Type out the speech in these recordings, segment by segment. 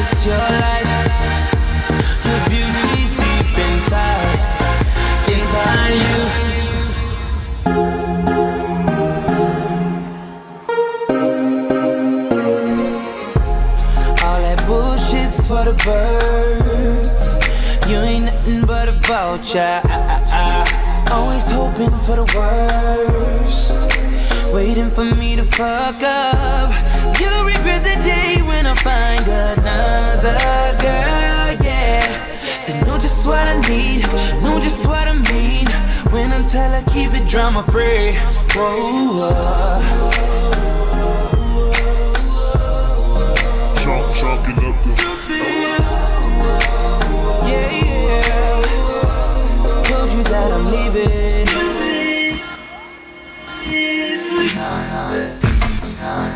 it's your life. Your beauty's deep inside, inside you. All that bullshit's for the birds. You ain't nothing but a vulture. Always hoping for the worst. Waiting for me to fuck up. You'll regret the day when I find another girl, yeah. They know just what I need, she know just what I mean. When I tell her keep it drama free. Whoa, whoa.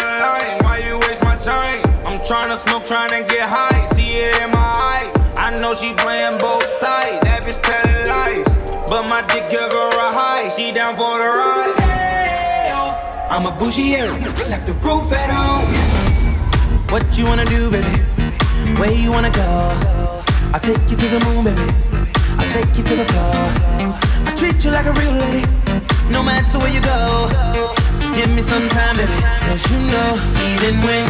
out of line. Why you waste my time? I'm trying to smoke, trying to get high. See it in my eye. I know she playing both sides. That bitch telling lies. But my dick give her a high. She down for the ride. I'm a bougie here. Left the roof at home. What you wanna do, baby? Where you wanna go? I'll take you to the moon, baby. I'll take you to the floor. I treat you like a real lady, no matter where you go. Just give me some time, baby. Cause you know, even when.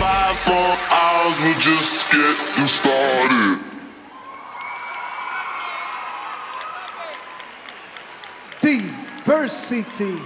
Five more hours, we're just getting started. Diversity.